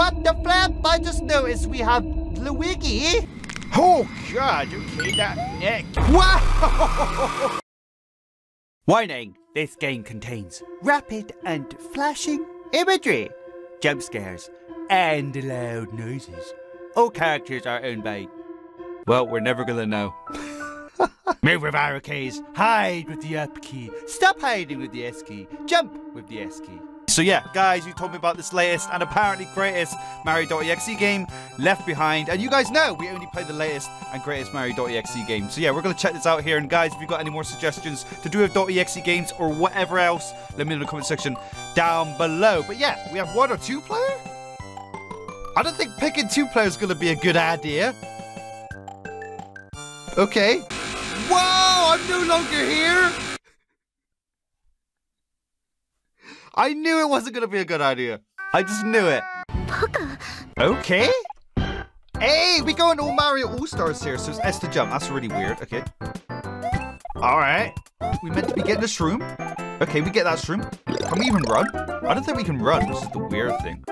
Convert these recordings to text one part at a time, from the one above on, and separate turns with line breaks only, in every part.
What the flap? I just noticed we have Luigi.
Oh god, okay, that neck.
Wow!
Warning! This game contains rapid and flashing imagery, jump scares, and loud noises. All characters are owned by. Well, we're never gonna know. Move with arrow keys, hide with the up key, stop hiding with the S key, jump with the S key.
So yeah, guys, you told me about this latest and apparently greatest Mario.exe game, Left Behind. And you guys know we only play the latest and greatest Mario.exe game. So yeah, we're going to check this out here. And guys, if you've got any more suggestions to do with .exe games or whatever else, let me know in the comment section down below. But yeah, we have one or two player? I don't think picking two players is going to be a good idea. Okay. Whoa, I'm no longer here. I knew it wasn't going to be a good idea. I just knew it. Okay. Hey, we going into Mario All-Stars here, so it's S to jump. That's really weird. Okay. Alright. We meant to be getting this shroom. Okay, we get that shroom. Can we even run? I don't think we can run. This is the weird thing.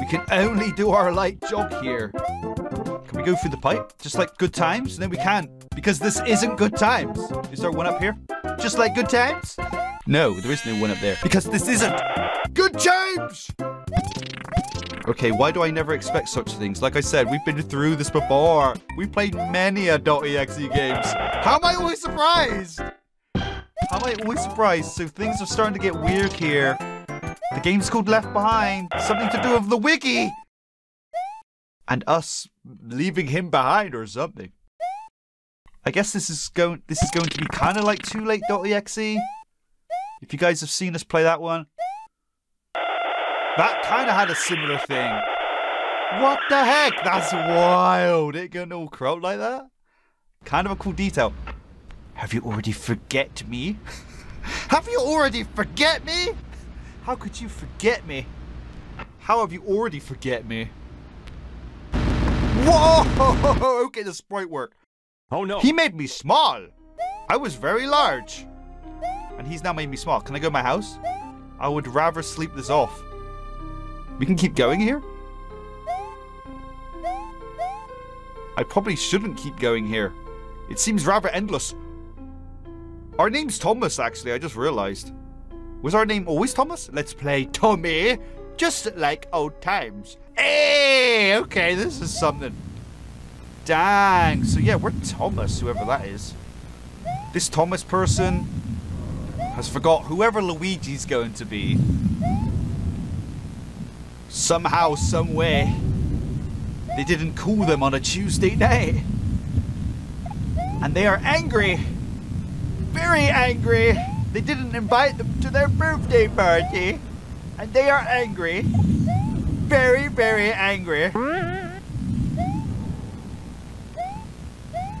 We can only do our light jog here. Can we go through the pipe? Just like good times? No, we can't. Because this isn't good times. Is there one up here? Just like good times? No, there is no one up there. Because this isn't good times! Okay, why do I never expect such things? Like I said, we've been through this before. We played many .exe games. How am I always surprised? How am I always surprised? So things are starting to get weird here. The game's called Left Behind. Something to do with the wiki. And us leaving him behind or something. I guess this is going this is going to be kind of like Too Late.exe. If you guys have seen us play that one. That kind of had a similar thing. What the heck? That's wild. It going all crowd like that? Kind of a cool detail. Have you already forget me? have you already forget me? How could you forget me? How have you already forget me? Whoa! Okay, the sprite work.
Oh no.
He made me small. I was very large. And he's now made me small. Can I go to my house? I would rather sleep this off. We can keep going here? I probably shouldn't keep going here. It seems rather endless. Our name's Thomas, actually, I just realized. Was our name always Thomas? Let's play Tommy, just like old times. Hey, okay, this is something. Dang, so yeah, we're Thomas, whoever that is. This Thomas person has forgot whoever Luigi's going to be. Somehow, some way, they didn't call them on a Tuesday night. And they are angry. Very angry. They didn't invite them to their birthday party. And they are angry. Very, very angry.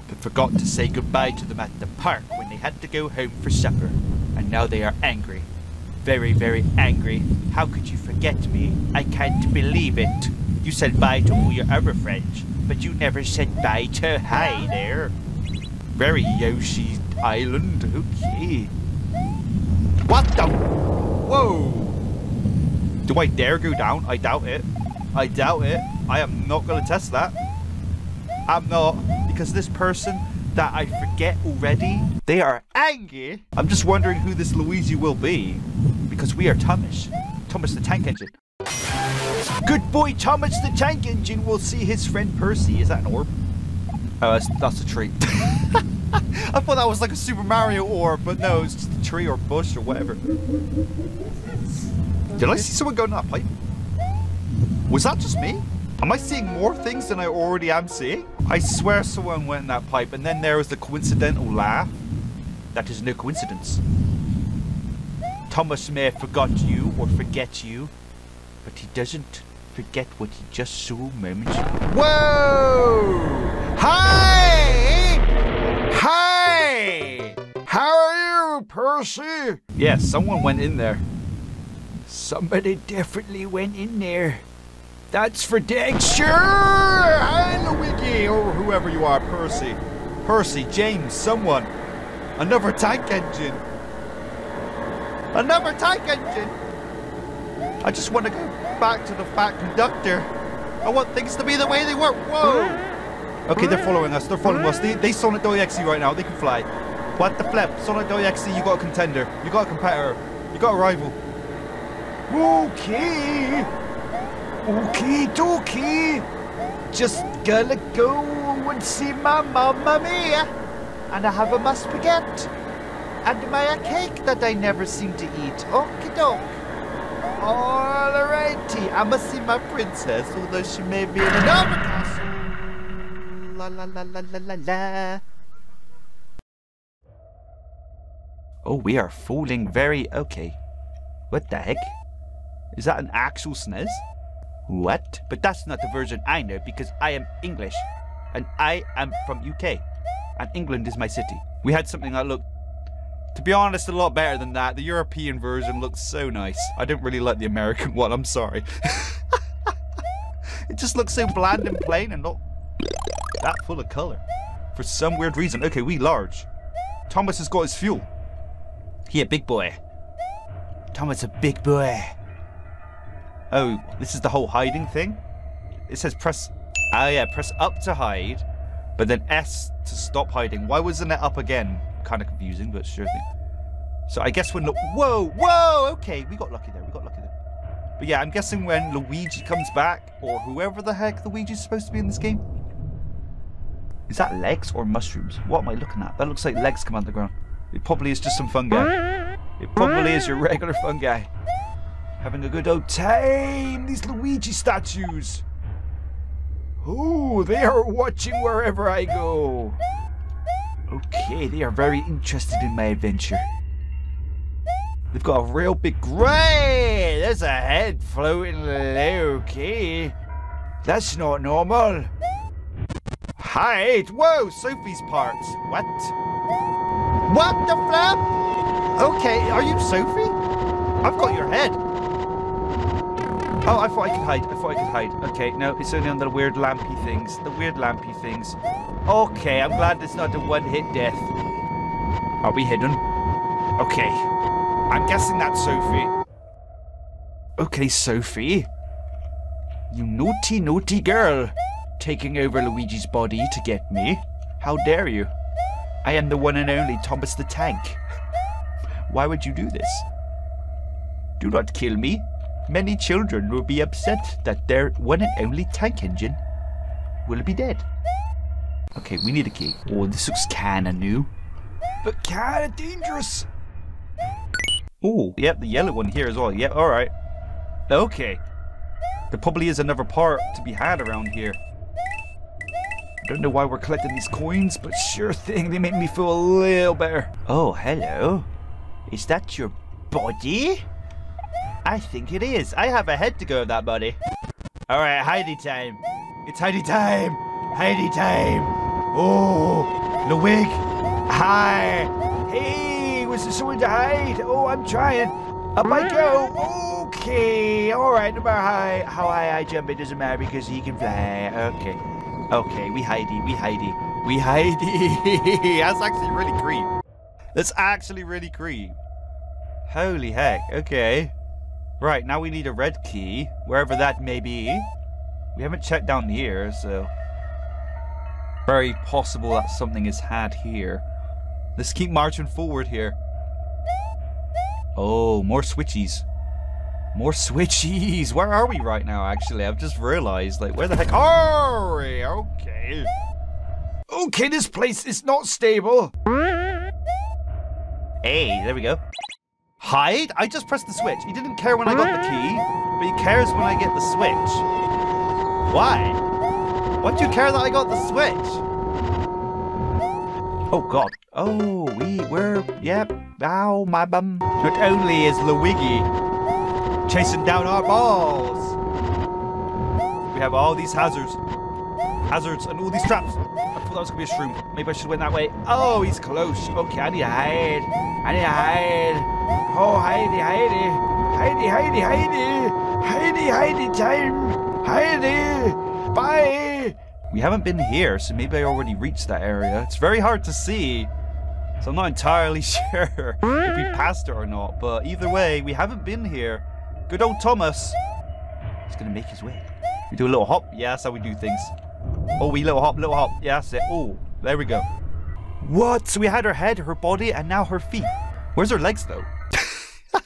But forgot to say goodbye to them at the park when they had to go home for supper. And now they are angry. Very, very angry. How could you forget me? I can't believe it. You said bye to all your other friends, but you never said bye to Hi there. Very Yoshi Island, okay. What the? Whoa! Do I dare go down? I doubt it. I doubt it. I am not going to test that. I'm not. Because this person that I forget already, they are angry. I'm just wondering who this Luigi will be. Because we are Thomas. Thomas the Tank Engine. Good boy Thomas the Tank Engine will see his friend Percy. Is that an orb? Oh, that's, that's a tree. I thought that was like a Super Mario orb, but no, it's just a tree or bush or whatever. Did I see someone go in that pipe? Was that just me? Am I seeing more things than I already am seeing? I swear someone went in that pipe and then there was the coincidental laugh. That is no coincidence. Thomas may have forgot you or forget you, but he doesn't forget what he just saw moments ago. Whoa! Hi! Hi! How are you, Percy? Yes, someone went in there. Somebody definitely went in there. That's for dang sure! Hi, Luigi, or whoever you are, Percy. Percy, James, someone. Another tank engine. Another tank engine! I just want to go. back to the fat conductor. I want things to be the way they were. Whoa! Okay, they're following us. They're following us. They, they Sonic Sonic.exe right now. They can fly. What the flip? Sonic Sonic.exe, you got a contender. You got a competitor. You got a rival. Okay. Okay, dokie. Just gonna go and see my mamma mia. And I have a my spaghetti. And my cake that I never seem to eat. Okie doke. Alrighty. I must see my princess, although she may be in another castle. La la la la la la. Oh, we are falling very okay. What the heck? Is that an actual SNES? What? But that's not the version I know because I am English. And I am from UK. And England is my city. We had something that looked, to be honest, a lot better than that. The European version looked so nice. I don't really like the American one, I'm sorry. it just looks so bland and plain and not that full of colour. For some weird reason. Okay, we large. Thomas has got his fuel. Here, big boy. Thomas a big boy. Oh, this is the whole hiding thing? It says press... Oh yeah, press up to hide, but then S to stop hiding. Why wasn't it up again? Kind of confusing, but sure thing. So I guess when... Whoa, whoa, okay, we got lucky there, we got lucky there. But yeah, I'm guessing when Luigi comes back, or whoever the heck Luigi's supposed to be in this game. Is that legs or mushrooms? What am I looking at? That looks like legs come out of the ground. It probably is just some fungi. It probably is your regular fungi. Having a good old time. These Luigi statues. Oh, they are watching wherever I go. Okay, they are very interested in my adventure. They've got a real big... Great! There's a head floating low. Okay. That's not normal. Hide! Whoa, Sophie's parts. What? What the flap? Okay, are you Sophie? I've got your head. Oh, I thought I could hide. I thought I could hide. Okay, no, it's only on the weird lampy things. The weird lampy things. Okay, I'm glad it's not a one-hit death. Are we hidden? Okay. I'm guessing that's Sophie. Okay, Sophie. You naughty, naughty girl. Taking over Luigi's body to get me. How dare you? I am the one and only Thomas the Tank. Why would you do this? Do not kill me. Many children will be upset that their one and only tank engine will be dead. Okay, we need a key. Oh, this looks kinda new. But kinda dangerous. Oh, yep, the yellow one here as well. Yep, alright. Okay. There probably is another part to be had around here. I don't know why we're collecting these coins, but sure thing, they make me feel a little better. Oh, hello. Is that your body? I think it is. I have a head to go with that body. Alright, hidey time. It's hidey time. hidey time. Oh, the wig. Hi. Hey, was there someone to hide? Oh, I'm trying. Up I go. Okay. Alright, no matter how, how high I jump, it doesn't matter because he can fly. Okay. Okay, we hidey, we hidey, we hidey. That's actually really creep. That's actually really creep. Holy heck, okay. Right, now we need a red key, wherever that may be. We haven't checked down here, so... Very possible that something is had here. Let's keep marching forward here. Oh, more switchies. More switchies. Where are we right now, actually? I've just realized, like, where the heck are we? Okay. Okay, this place is not stable. Hey, there we go. Hide? I just pressed the switch. He didn't care when I got the key, but he cares when I get the switch. Why? What do you care that I got the switch? Oh god. Oh, we, we're, yep. Ow, my bum. Not only is Luigi chasing down our balls. We have all these hazards. Hazards and all these traps. I thought that was to be a shroom. Maybe I should win that way. Oh, he's close. Okay, I need to hide. I need to hide. Oh, hidey, hidey. hidey, hidey, hidey. hidey, hidey time. hidey. Bye. We haven't been here, so maybe I already reached that area. It's very hard to see. So I'm not entirely sure if we passed it or not. But either way, we haven't been here. Good old Thomas. He's gonna make his way. We do a little hop. Yeah, that's how we do things. Oh, we little hop, little hop. Yeah, that's it. Oh, there we go. What? So we had her head, her body, and now her feet. Where's her legs, though?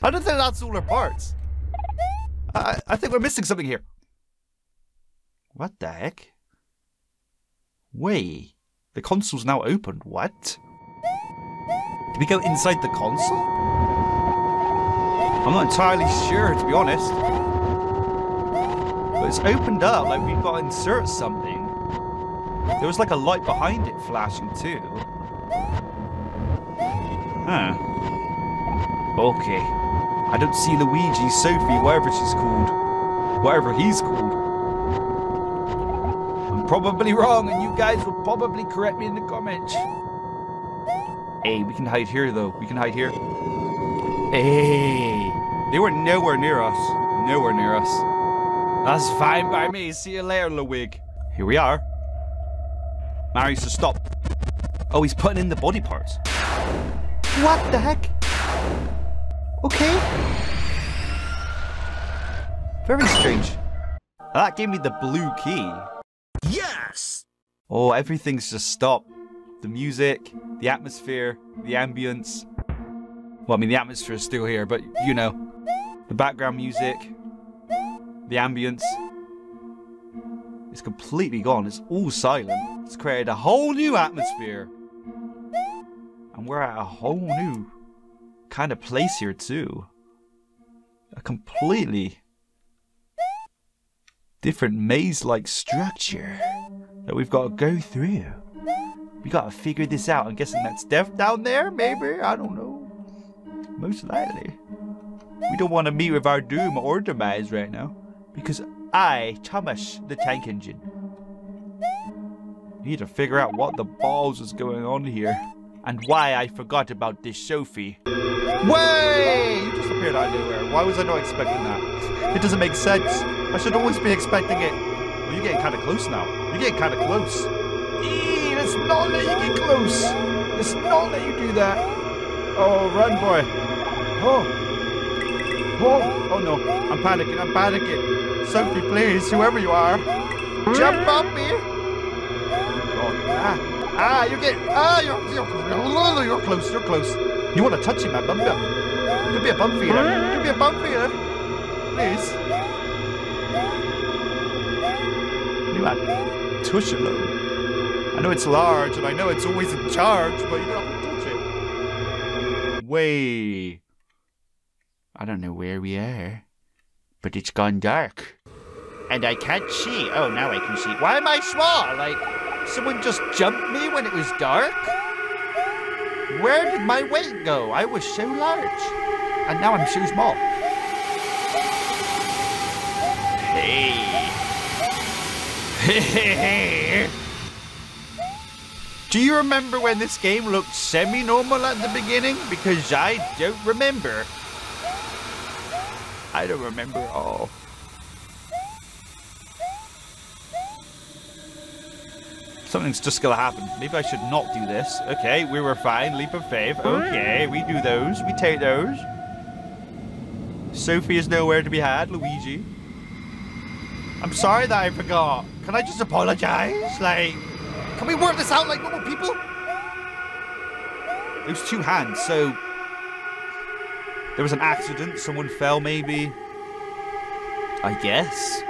I don't think that's all her parts. I, I think we're missing something here. What the heck? Wait. The console's now opened. What? Did we go inside the console? I'm not entirely sure, to be honest. But it's opened up, like we've got to insert something. There was like a light behind it flashing too. Huh. Okay. I don't see Luigi, Sophie, whatever she's called. Whatever he's called. I'm probably wrong, and you guys will probably correct me in the comments. Hey, we can hide here though. We can hide here. Hey. They were nowhere near us. Nowhere near us. That's fine by me. See you later, Ludwig. Here we are. Marius, to stop. Oh, he's putting in the body parts.
What the heck? Okay.
Very strange. Ah, that gave me the blue key.
Yes!
Oh, everything's just stopped. The music, the atmosphere, the ambience. Well, I mean, the atmosphere is still here, but you know. The background music, the ambience. It's completely gone. It's all silent. It's created a whole new atmosphere. And we're at a whole new kind of place here, too. A completely different maze like structure that we've got to go through. We gotta figure this out. I'm guessing that's death down there, maybe? I don't know. Most likely. We don't want to meet with our doom or demise right now. Because I, Thomas, the tank engine, need to figure out what the balls is going on here. And why I forgot about this Sophie. Way! You just appeared out of nowhere. Why was I not expecting that? It doesn't make sense. I should always be expecting it. Well, you're getting kind of close now. You're getting kind of close. Eee, let's not let you get close. Let's not let you do that. Oh, run, boy. Oh. Oh, oh no. I'm panicking. I'm panicking. Sophie, please, whoever you are, jump up here. Oh, ah. Ah, you get. Ah, you're, you're, you're close. You're close. You want to touch him, man? Bum bum. Give me a bum feeler. Give me a bum feeler. Please. Touch it, though. I know it's large, and I know it's always in charge, but you don't have to touch it. Way. I don't know where we are, but it's gone dark. And I can't see. Oh, now I can see. Why am I small? Like, someone just jumped me when it was dark? Where did my weight go? I was so large. And now I'm so small. Hey. Do you remember when this game looked semi-normal at the beginning? Because I don't remember. I don't remember at all. Something's just gonna happen. Maybe I should not do this. Okay, we were fine. Leap of faith. Okay, we do those. We take those. Sophie is nowhere to be had. Luigi. I'm sorry that I forgot. Can I just apologize? Like,
Can we work this out like normal people?
those two hands, so... There was an accident. Someone fell, maybe. I guess.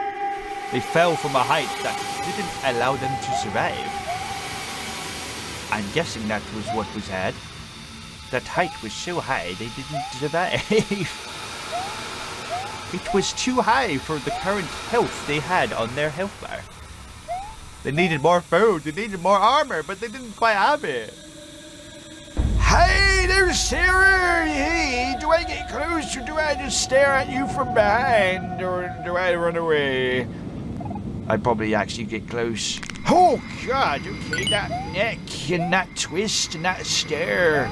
They fell from a height that didn't allow them to survive. I'm guessing that was what was had. That height was so high they didn't survive. it was too high for the current health they had on their health bar. They needed more food, they needed more armor, but they didn't quite have it. Hey, there's Sarah! Hey, do I get close or do I just stare at you from behind or do I run away? I'd probably actually get close. Oh god, okay, that neck and that twist and that stare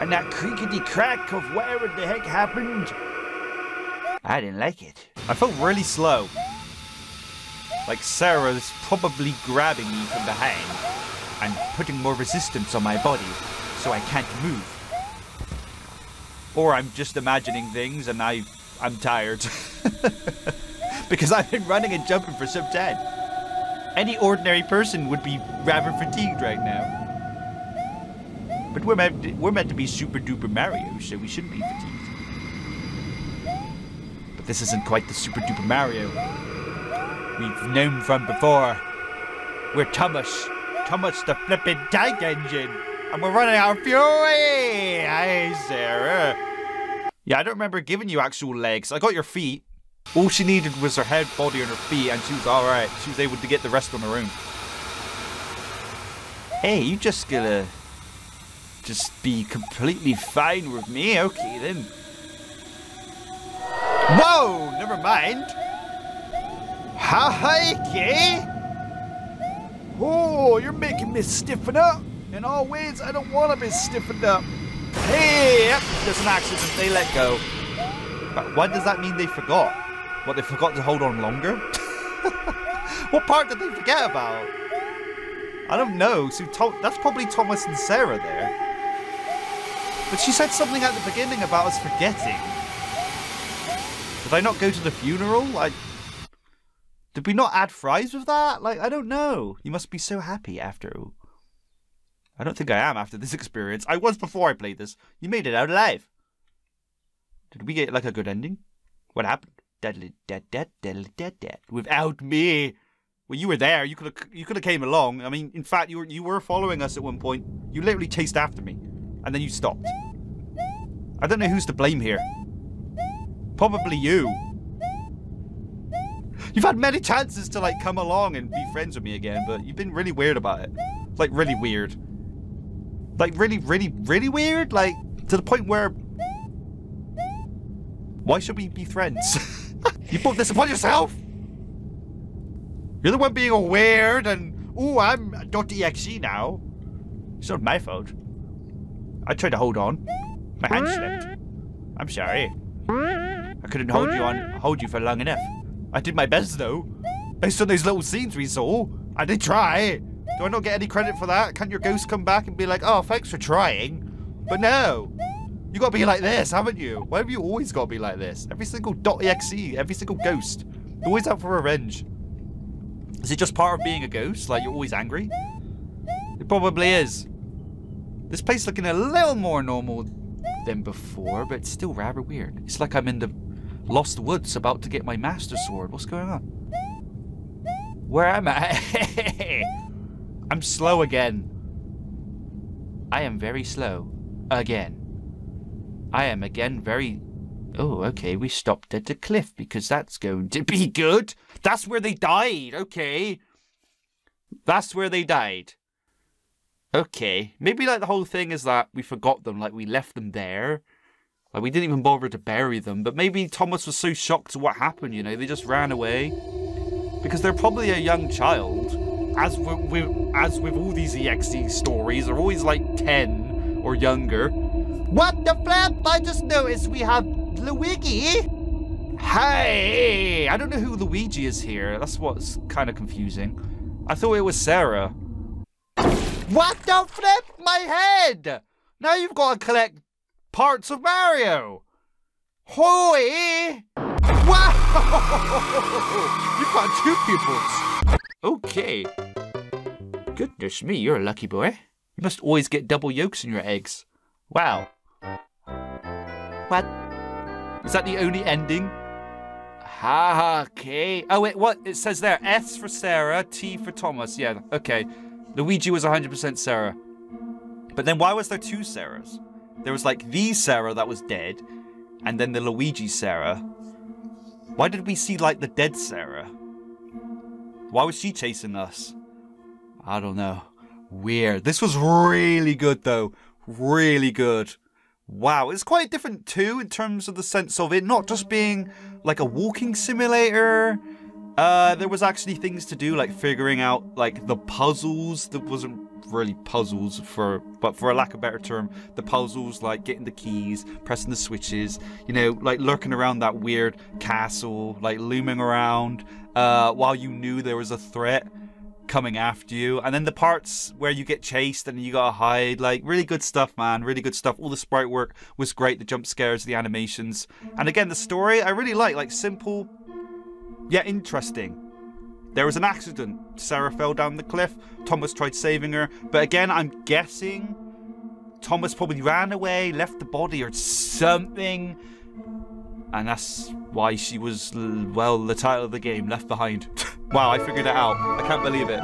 and that creakety crack of whatever the heck happened. I didn't like it. I felt really slow. Like Sarah's probably grabbing me from behind and putting more resistance on my body so I can't move. Or I'm just imagining things and I I'm tired. because I've been running and jumping for some time. Any ordinary person would be rather fatigued right now. But we're meant to, we're meant to be super duper Mario, so we shouldn't be fatigued. But this isn't quite the super duper Mario we've known from before. We're Thomas. Thomas the flippin' tank engine. And we're running out of fury! Hi, Sarah. Yeah, I don't remember giving you actual legs. I got your feet. All she needed was her head, body, and her feet, and she was alright. She was able to get the rest on her own. Hey, you just gonna just be completely fine with me? Okay then. Whoa! Never mind. Okay. Oh, you're making me stiffen up. In all ways, I don't want to be stiffened up. Hey, yep, there's an accident. They let go. But what does that mean they forgot? What, they forgot to hold on longer? what part did they forget about? I don't know. So that's probably Thomas and Sarah there. But she said something at the beginning about us forgetting. Did I not go to the funeral? I... Did we not add fries with that? Like, I don't know. You must be so happy after I don't think I am after this experience. I was before I played this. You made it out alive. Did we get like a good ending? What happened? Without me. Well, you were there. You could have, you could have came along. I mean, in fact, you were, you were following us at one point. You literally chased after me, and then you stopped. I don't know who's to blame here. Probably you. You've had many chances to like come along and be friends with me again, but you've been really weird about it. Like really weird. Like, really, really, really weird? Like, to the point where... Why should we be friends? You put this upon yourself! You're the one being all weird and... Oh, I'm .exe now. It's not my fault. I tried to hold on. My hand slipped. I'm sorry. I couldn't hold you on hold you for long enough. I did my best though. Based on those little scenes we saw. I did try. Do I not get any credit for that? Can't your ghost come back and be like, oh, thanks for trying? But no. You gotta be like this, haven't you? Why have you always gotta be like this? Every single .exe, every single ghost. always out for revenge. Is it just part of being a ghost? Like, you're always angry? It probably is. This place looking a little more normal than before, but it's still rather weird. It's like I'm in the Lost Woods about to get my Master Sword. What's going on? Where am I? I'm slow again. I am very slow. Again. I am again very... Oh, okay, we stopped at the cliff because that's going to be good. That's where they died, okay. That's where they died. Okay, maybe like the whole thing is that we forgot them, like we left them there. Like we didn't even bother to bury them, but maybe Thomas was so shocked to what happened, you know, they just ran away. Because they're probably a young child as with, with, as with all these EXE stories, they're always like 10 or younger.
What the flap? I just noticed we have Luigi.
Hey, I don't know who Luigi is here. That's what's kind of confusing. I thought it was Sarah.
What the flip? My head!
Now you've got to collect parts of Mario. Hoy! Wow! You've got two pupils. Okay. Goodness me, you're a lucky boy. You must always get double yolks in your eggs. Wow. What? Is that the only ending? Ha, okay. Oh, wait, what? It says there, S for Sarah, T for Thomas. Yeah, okay. Luigi was 100% Sarah. But then why was there two Sarahs? There was like the Sarah that was dead, and then the Luigi Sarah. Why did we see like the dead Sarah? Why was she chasing us? I don't know. Weird. This was really good though. Really good. Wow, it's quite different too in terms of the sense of it not just being like a walking simulator. Uh, there was actually things to do like figuring out like the puzzles. That wasn't really puzzles for, but for a lack of a better term, the puzzles like getting the keys, pressing the switches. You know, like lurking around that weird castle, like looming around uh, while you knew there was a threat coming after you. And then the parts where you get chased and you gotta hide, like really good stuff, man. Really good stuff. All the sprite work was great. The jump scares, the animations, and again the story I really like. Like simple, Yeah, interesting. There was an accident. Sarah fell down the cliff. Thomas tried saving her. But again, I'm guessing Thomas probably ran away, left the body or something. And that's why she was, well, the title of the game, Left Behind. wow, I figured it out. I can't believe it.